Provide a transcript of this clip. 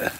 Yeah.